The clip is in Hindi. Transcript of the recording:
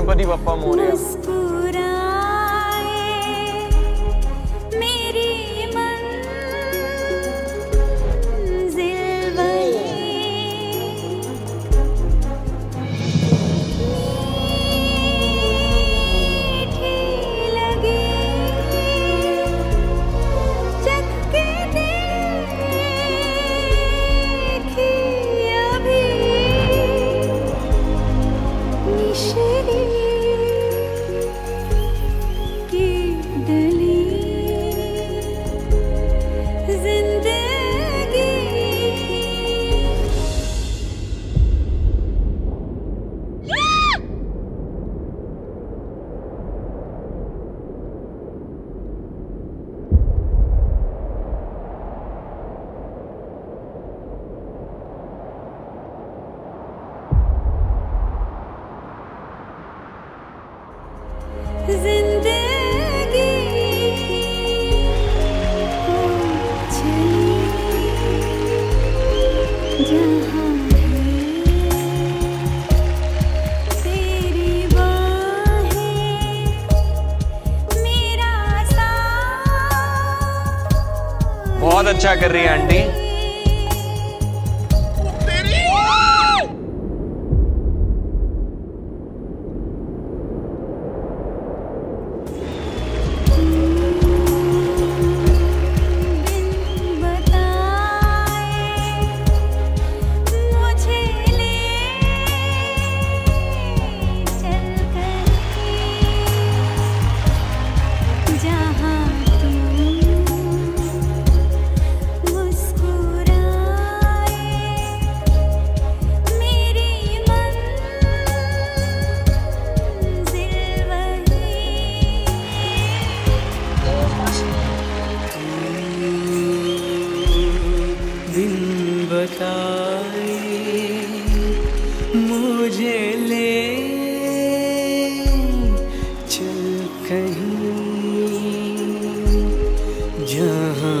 गणपति बप्पा मोरया बहुत अच्छा कर रही है आंटी। मुझे ले चल कहीं। जहाँ